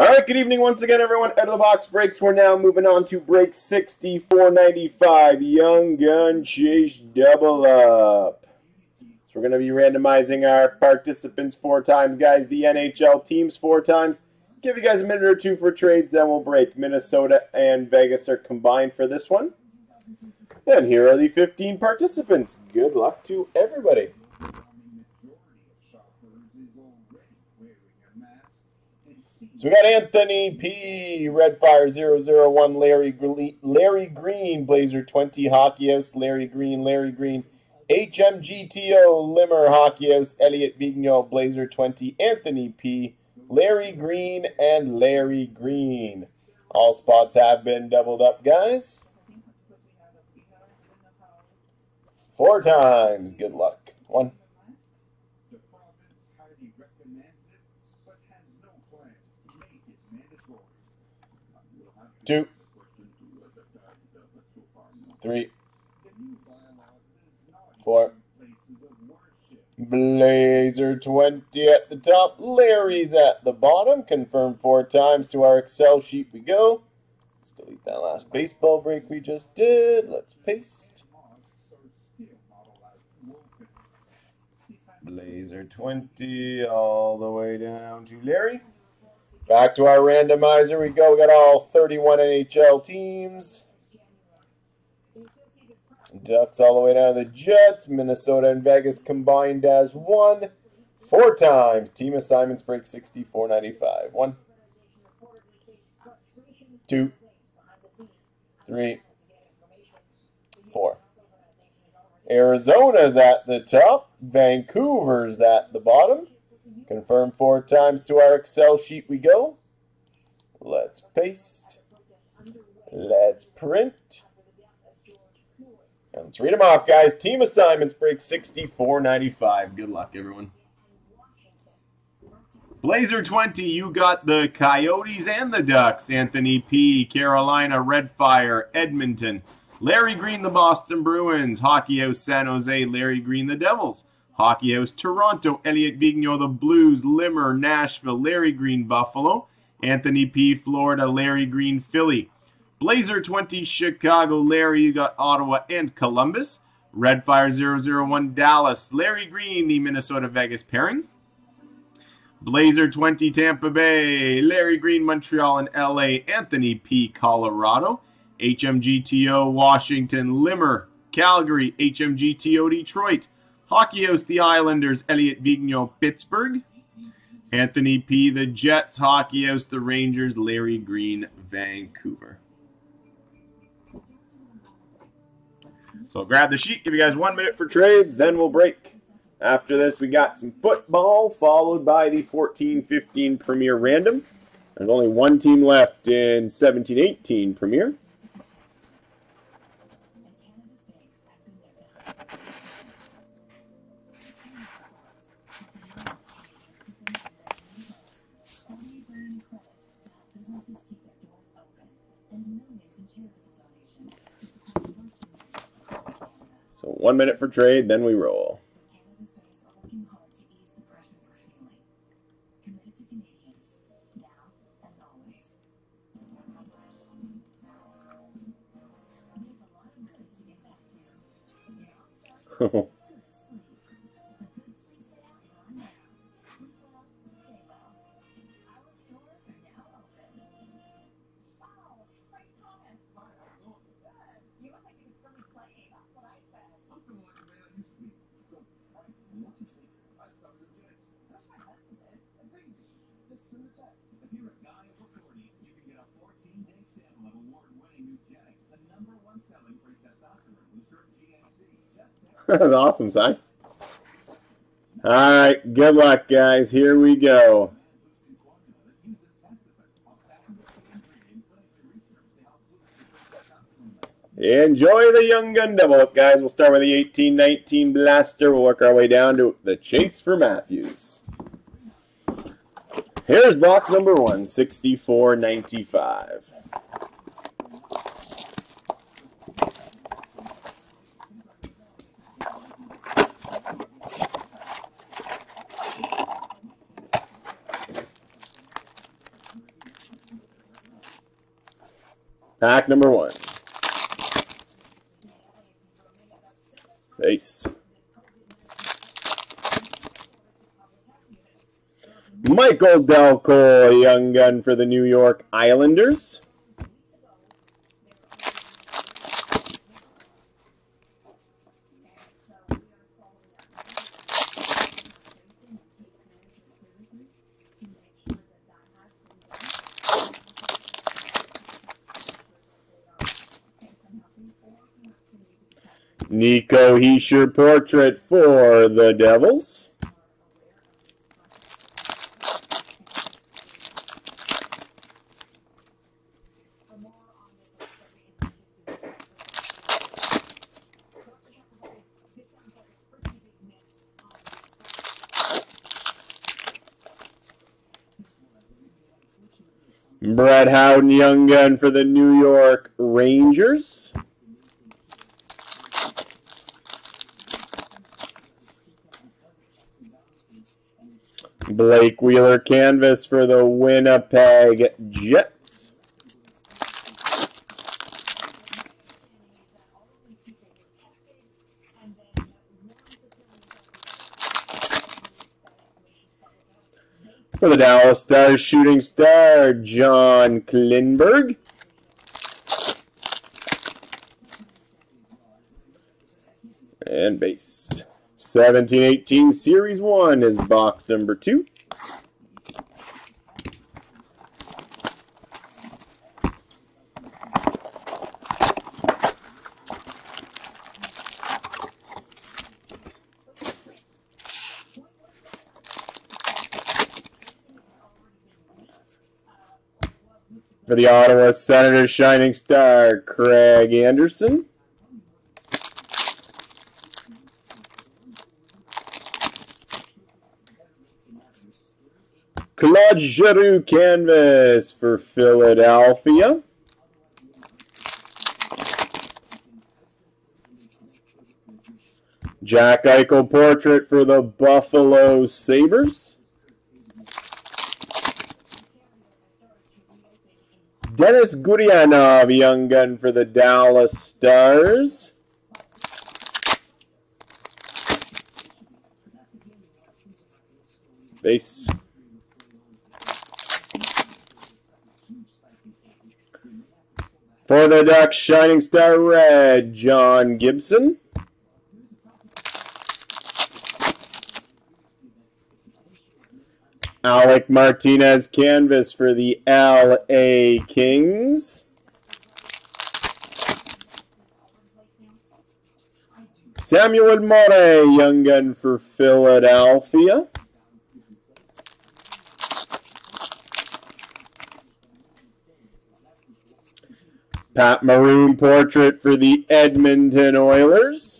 All right, good evening once again, everyone. Out of the box breaks. We're now moving on to break 6495 Young Gun Chase Double Up. So we're going to be randomizing our participants four times, guys. The NHL teams four times. Give you guys a minute or two for trades, then we'll break. Minnesota and Vegas are combined for this one. And here are the 15 participants. Good luck to everybody. So we got Anthony P, Redfire 001, Larry Larry Green, Blazer 20, Hockey House, Larry Green, Larry Green, HMGTO, Limmer, Hockey House, Elliot Vigneault, Blazer 20, Anthony P, Larry Green, and Larry Green. All spots have been doubled up, guys. Four times. Good luck. One. Two. Three. Four. Blazer 20 at the top. Larry's at the bottom. Confirm four times to our Excel sheet we go. Let's delete that last baseball break we just did. Let's paste. Blazer 20 all the way down to Larry. Back to our randomizer we go. We got all 31 NHL teams. Ducks all the way down to the Jets. Minnesota and Vegas combined as one. Four times. Team assignments break 64.95. One, two, three, four. Arizona's at the top. Vancouver's at the bottom. Confirm four times to our Excel sheet we go. Let's paste. Let's print. And let's read them off, guys. Team assignments break 64.95. Good luck, everyone. Blazer 20, you got the Coyotes and the Ducks. Anthony P., Carolina, Red Fire, Edmonton. Larry Green, the Boston Bruins. Hockey House, San Jose. Larry Green, the Devils. Hockey House, Toronto. Elliot Vigneault, the Blues. Limmer, Nashville. Larry Green, Buffalo. Anthony P., Florida. Larry Green, Philly. Blazer 20 Chicago, Larry, you got Ottawa and Columbus. Redfire 001 Dallas, Larry Green, the Minnesota Vegas pairing. Blazer 20 Tampa Bay, Larry Green, Montreal and LA, Anthony P. Colorado. HMGTO Washington, Limmer, Calgary, HMGTO Detroit. Hockey the Islanders, Elliot Vigneault, Pittsburgh. Anthony P. The Jets, Hockey the Rangers, Larry Green, Vancouver. So grab the sheet, give you guys one minute for trades, then we'll break. After this, we got some football, followed by the 14-15 Premier Random. There's only one team left in 17-18 Premier. One minute for trade, then we roll. That's awesome, Si. All right, good luck, guys. Here we go. Enjoy the Young Gun Double Up, guys. We'll start with the 1819 Blaster. We'll work our way down to the Chase for Matthews. Here's box number one, 64.95. Pack number one. Ace. Michael Dal Colle, young gun for the New York Islanders. Nico Hischier portrait for the Devils. Brett Howden, young gun for the New York Rangers. Blake Wheeler canvas for the Winnipeg Jets. For the Dallas Stars shooting star, John Klingberg. And base. 1718 Series 1 is box number 2. The Ottawa Senators Shining Star, Craig Anderson. Claude Giroux canvas for Philadelphia. Jack Eichel portrait for the Buffalo Sabres. Denis Gurianov, young gun for the Dallas Stars. Base. For the Ducks, Shining Star Red, John Gibson. Alec Martinez canvas for the LA Kings. Samuel Morin, young gun for Philadelphia. Pat Maroon portrait for the Edmonton Oilers.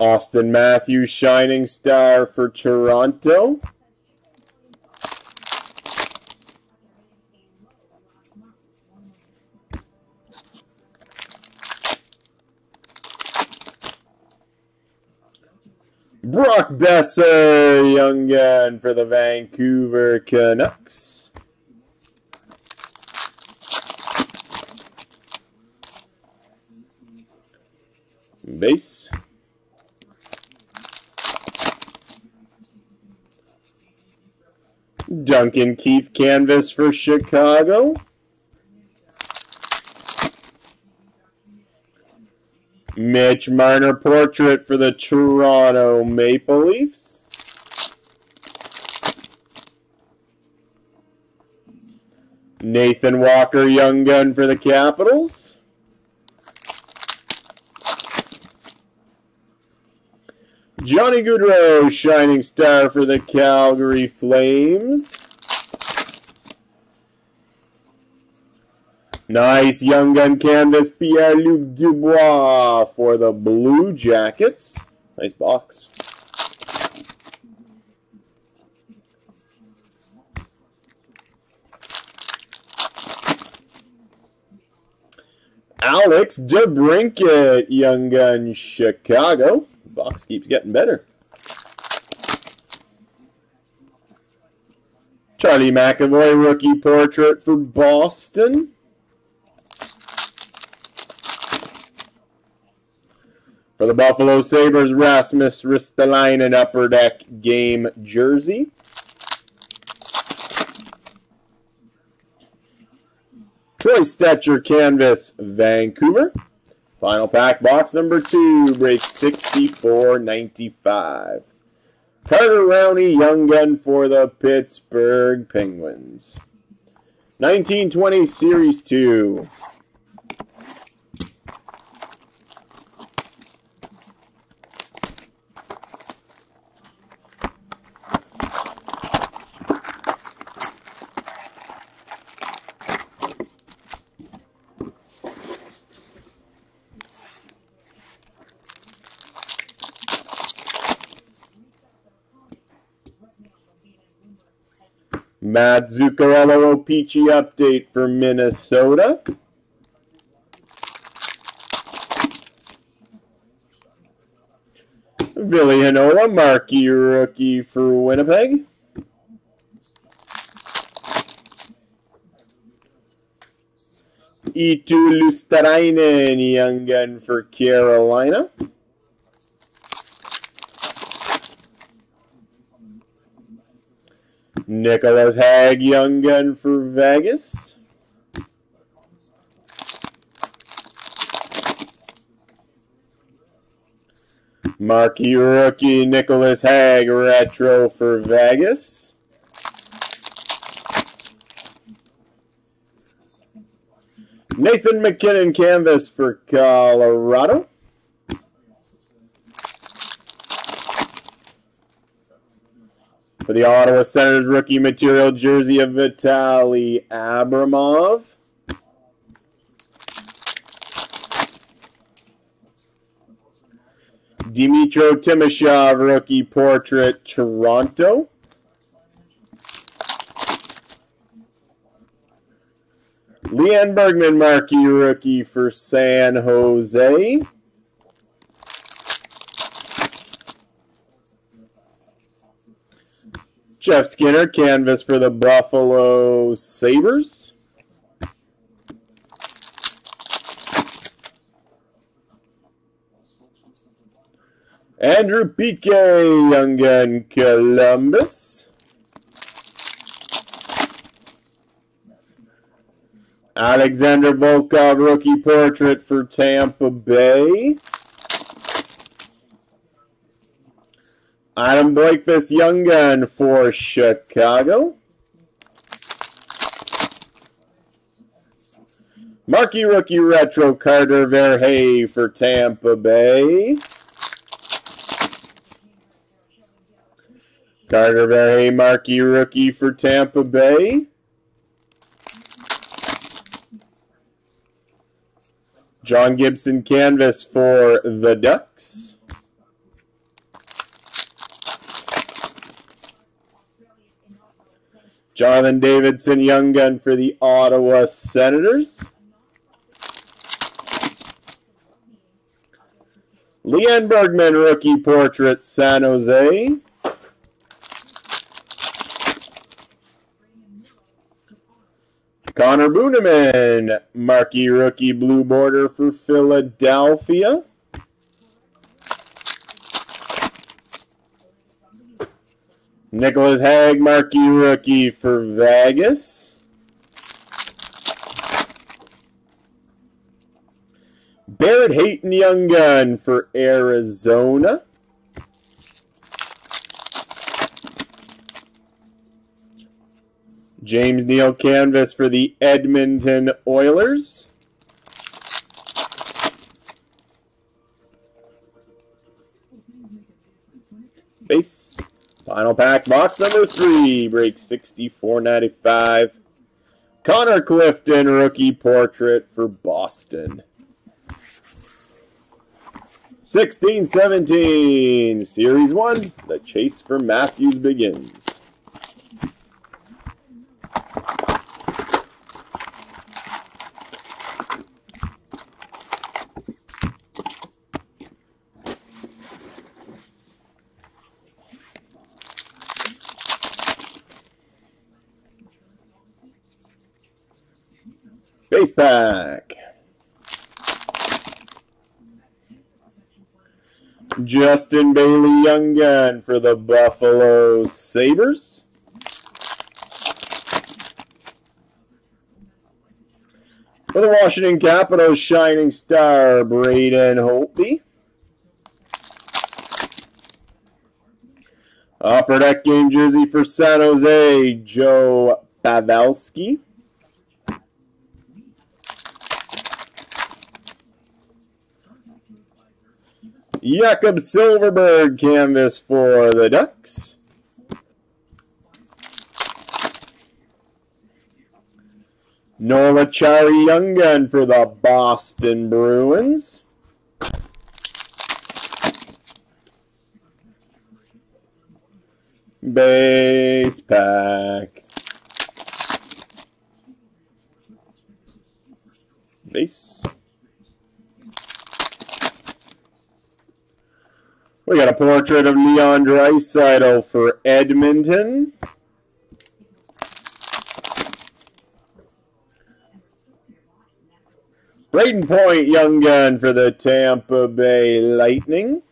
Auston Matthews Shining Star for Toronto. Brock Boeser, young gun for the Vancouver Canucks. base. Duncan Keith canvas for Chicago. Mitch Marner portrait for the Toronto Maple Leafs. Nathan Walker Young Gun for the Capitals. Johnny Gaudreau, Shining Star for the Calgary Flames. Nice Young Gun canvas, Pierre-Luc Dubois for the Blue Jackets. Nice box. Alex DeBrincat, Young Gun Chicago box keeps getting better. Charlie McAvoy rookie portrait for Boston. For the Buffalo Sabres, Rasmus Ristolainen Upper Deck game jersey. Troy Stecher Canvas, Vancouver. Final pack box number two, break 64.95. Carter Rowney, young gun for the Pittsburgh Penguins. 1920 Series 2. Matt Zuccarello Peachy update for Minnesota. Ville Heinola, marquee rookie for Winnipeg. Eetu Luostarinen, young gun for Carolina. Nicolas Hague, young gun for Vegas. Marquee rookie Nicolas Hague, retro for Vegas. Nathan MacKinnon canvas for Colorado. For the Ottawa Senators rookie material jersey of Vitali Abramov. Dmytro Timashov rookie portrait Toronto. Lean Bergmann marquee rookie for San Jose. Jeff Skinner, canvas for the Buffalo Sabres. Andrew Peeke, Young Gun Columbus. Alexander Volkov, rookie portrait for Tampa Bay. Adam Boqvist Young Gun for Chicago. Marquee Rookie Retro Carter Verhaeghe for Tampa Bay. Carter Verhaeghe Marquee Rookie for Tampa Bay. John Gibson Canvas for the Ducks. Jonathan Davidsson, young gun for the Ottawa Senators. Lean Bergmann, rookie portrait, San Jose. Connor Bunnaman, marquee rookie blue border for Philadelphia. Nicholas marquee rookie for Vegas. Barrett Hayton Young Gun for Arizona. James Neal Canvas for the Edmonton Oilers. Base. Final pack, box number three, break 64.95. Connor Clifton, rookie portrait for Boston. 16-17, Series 1, the chase for Matthews begins. Base pack. Justin Bailey Young Gun for the Buffalo Sabres. For the Washington Capitals, Shining Star, Braden Holtby. Upper deck game jersey for San Jose, Joe Pavelski. Jakob Silfverberg canvas for the Ducks. Noel Acciari Young Gun for the Boston Bruins. Base pack. Base. We got a portrait of Leon Draisaitl for Edmonton. Brayden Point Young Gun for the Tampa Bay Lightning.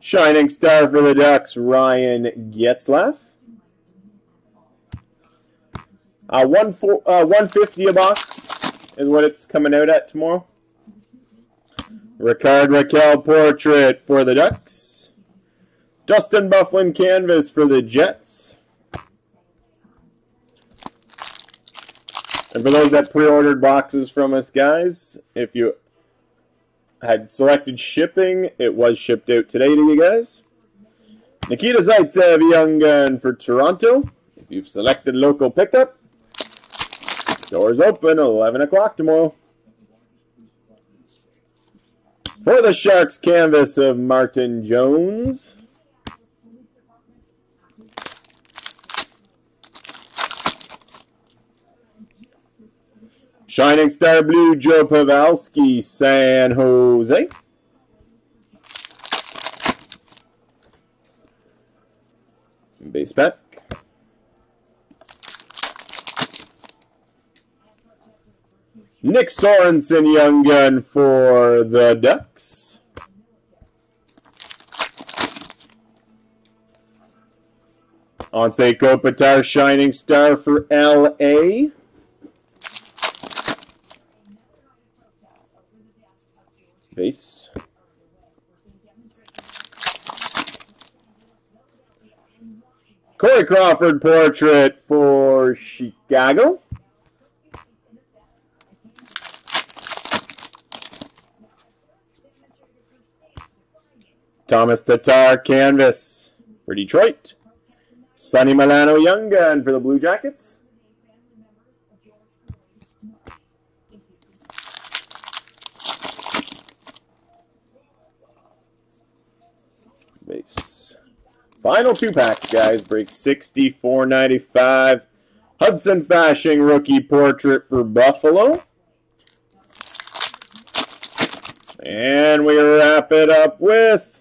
Shining Star for the Ducks, Ryan Getzlaf. Uh, one four, uh, 150 a box is what it's coming out at tomorrow. Rickard Rakell portrait for the Ducks. Dustin Byfuglien canvas for the Jets. And for those that pre-ordered boxes from us, guys, if you had selected shipping, it was shipped out today to you guys. Nikita Zaitsev, Young Gun for Toronto. If you've selected local pickup, Doors open 11 o'clock tomorrow. For the Sharks canvas of Martin Jones. Shining Star Blue, Joe Pavelski, San Jose. Base pack. Nick Sorensen, young gun for the Ducks. Anze Kopitar, Shining Star for L.A. Base. Corey Crawford portrait for Chicago. Tomas Tatar canvas for Detroit. Sonny Milano Young Gun for the Blue Jackets. Base. Final two packs, guys. Break 64.95. Hudson Fasching rookie portrait for Buffalo. And we wrap it up with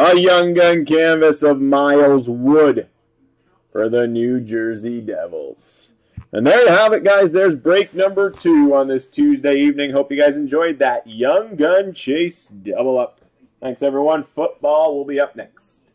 a Young Gun canvas of Miles Wood for the New Jersey Devils. And there you have it, guys. There's break number two on this Tuesday evening. Hope you guys enjoyed that Young Gun Chase double up. Thanks, everyone. Football will be up next.